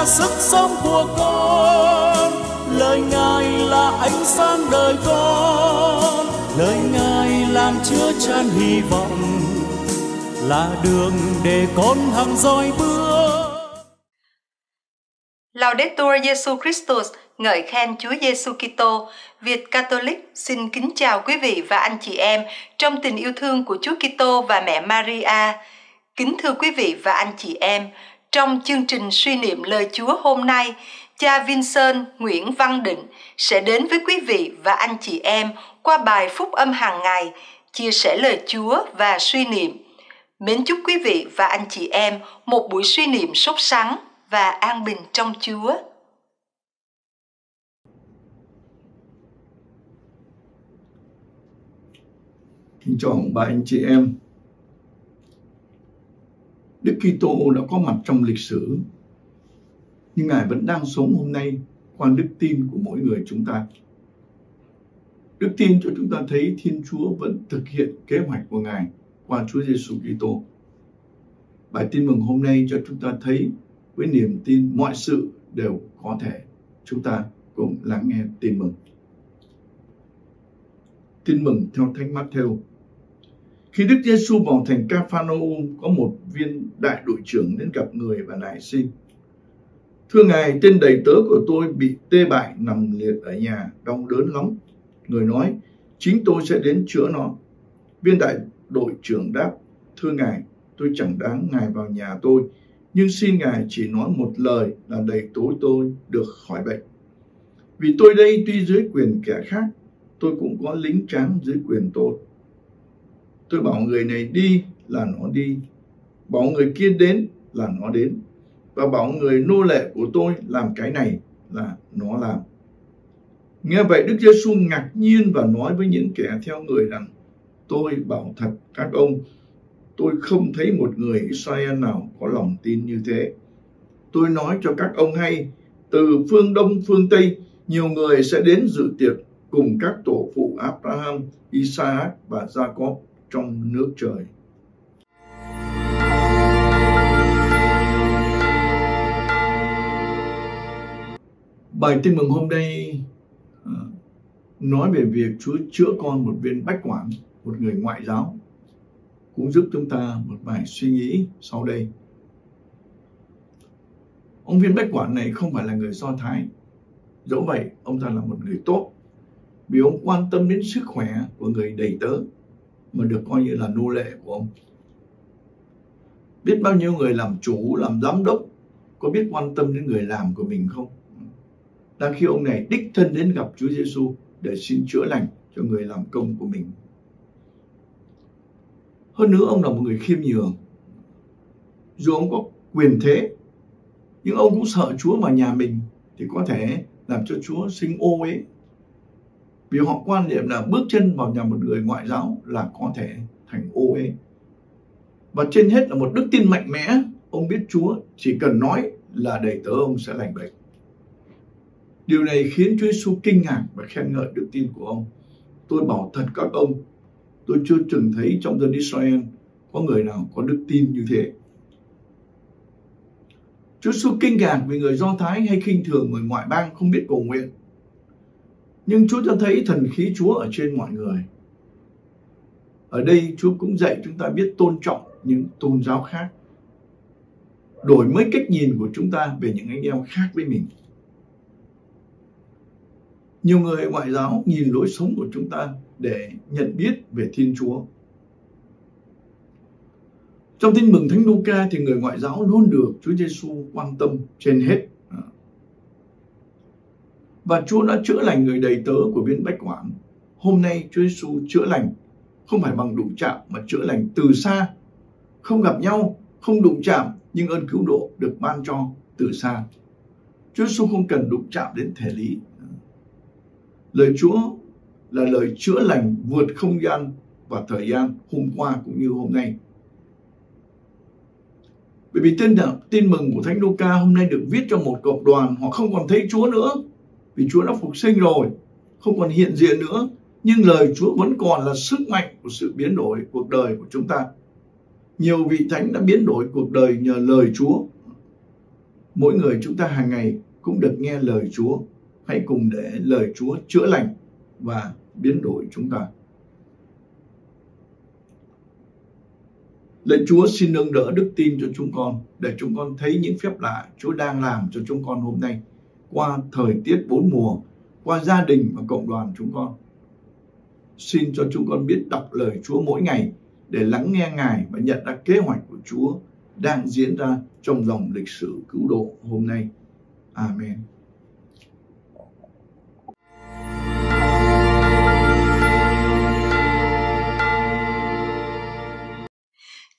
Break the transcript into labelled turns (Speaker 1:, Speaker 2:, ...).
Speaker 1: là sức sống của con lời ngài là ánh sáng đời con lời ngài làm chứa chan hy vọng là đường để con hằng dõi bước
Speaker 2: Laudetur Jesu Christus, ngợi khen Chúa Giêsu Kitô. Việt Catholic xin kính chào quý vị và anh chị em trong tình yêu thương của Chúa Kitô và mẹ Maria. Kính thưa quý vị và anh chị em, trong chương trình suy niệm lời Chúa hôm nay, cha Vincent Nguyễn Văn Định sẽ đến với quý vị và anh chị em qua bài phúc âm hàng ngày, chia sẻ lời Chúa và suy niệm. Mến chúc quý vị và anh chị em một buổi suy niệm sốt sắng và an bình trong Chúa.
Speaker 3: Kính chào ba anh chị em. Đức Kitô đã có mặt trong lịch sử, nhưng Ngài vẫn đang sống hôm nay qua đức tin của mỗi người chúng ta. Đức tin cho chúng ta thấy Thiên Chúa vẫn thực hiện kế hoạch của Ngài qua Chúa Giêsu Kitô. Bài tin mừng hôm nay cho chúng ta thấy với niềm tin mọi sự đều có thể. Chúng ta cùng lắng nghe tin mừng. Tin mừng theo Thánh Matthew. Khi Đức Giêsu vào thành Capernaum, có một viên đại đội trưởng đến gặp người và nài xin. Thưa ngài, tên đầy tớ của tôi bị tê bại nằm liệt ở nhà, đau đớn lắm. Người nói, chính tôi sẽ đến chữa nó. Viên đại đội trưởng đáp, thưa ngài, tôi chẳng đáng ngài vào nhà tôi, nhưng xin ngài chỉ nói một lời là đầy tối tôi được khỏi bệnh. Vì tôi đây tuy dưới quyền kẻ khác, tôi cũng có lính tráng dưới quyền tôi. Tôi bảo người này đi là nó đi, bảo người kia đến là nó đến, và bảo người nô lệ của tôi làm cái này là nó làm. Nghe vậy Đức Giêsu ngạc nhiên và nói với những kẻ theo người rằng tôi bảo thật các ông tôi không thấy một người Israel nào có lòng tin như thế. Tôi nói cho các ông hay, từ phương Đông phương Tây, nhiều người sẽ đến dự tiệc cùng các tổ phụ Abraham, Isaac và Jacob trong nước trời. Bài tin mừng hôm nay à, nói về việc Chúa chữa con một viên bách quản, một người ngoại giáo cũng giúp chúng ta một vài suy nghĩ sau đây. Ông viên bách quản này không phải là người Do Thái. Dẫu vậy, ông ta là một người tốt vì ông quan tâm đến sức khỏe của người đầy tớ mà được coi như là nô lệ của ông. Biết bao nhiêu người làm chủ, làm giám đốc có biết quan tâm đến người làm của mình không? Đang khi ông này đích thân đến gặp Chúa Giêsu để xin chữa lành cho người làm công của mình hơn nữa ông là một người khiêm nhường dù ông có quyền thế nhưng ông cũng sợ chúa vào nhà mình thì có thể làm cho chúa sinh ô uế vì họ quan niệm là bước chân vào nhà một người ngoại giáo là có thể thành ô uế và trên hết là một đức tin mạnh mẽ, ông biết chúa, chỉ cần nói là đầy tớ ông sẽ lành bệnh điều này khiến chúa giêsu kinh ngạc và khen ngợi đức tin của ông tôi bảo thật các ông, tôi chưa từng thấy trong dân Israel có người nào có đức tin như thế. Chúa Giêsu kinh ngạc vì người Do Thái hay khinh thường người ngoại bang không biết cầu nguyện. Nhưng Chúa cho thấy thần khí Chúa ở trên mọi người. Ở đây Chúa cũng dạy chúng ta biết tôn trọng những tôn giáo khác. Đổi mới cách nhìn của chúng ta về những anh em khác với mình. Nhiều người ngoại giáo nhìn lối sống của chúng ta để nhận biết về Thiên Chúa. Trong tin mừng Thánh Luca thì người ngoại giáo luôn được Chúa Giêsu quan tâm trên hết. Và Chúa đã chữa lành người đầy tớ của biến bách quản. Hôm nay Chúa Giêsu chữa lành không phải bằng đụng chạm mà chữa lành từ xa, không gặp nhau, không đụng chạm nhưng ơn cứu độ được ban cho từ xa. Chúa Giêsu không cần đụng chạm đến thể lý. Lời Chúa là lời chữa lành vượt không gian và thời gian hôm qua cũng như hôm nay. Bởi vì tin tin mừng của Thánh Luca hôm nay được viết cho một cộng đoàn họ không còn thấy Chúa nữa vì Chúa đã phục sinh rồi, không còn hiện diện nữa, nhưng lời Chúa vẫn còn là sức mạnh của sự biến đổi cuộc đời của chúng ta. Nhiều vị thánh đã biến đổi cuộc đời nhờ lời Chúa. mỗi người chúng ta hàng ngày cũng được nghe lời Chúa. Hãy cùng để lời Chúa chữa lành và biến đổi chúng ta. Lạy Chúa xin nâng đỡ đức tin cho chúng con để chúng con thấy những phép lạ Chúa đang làm cho chúng con hôm nay qua thời tiết bốn mùa, qua gia đình và cộng đoàn chúng con. Xin cho chúng con biết đọc lời Chúa mỗi ngày để lắng nghe Ngài và nhận ra kế hoạch của Chúa đang diễn ra trong dòng lịch sử cứu độ hôm nay. Amen.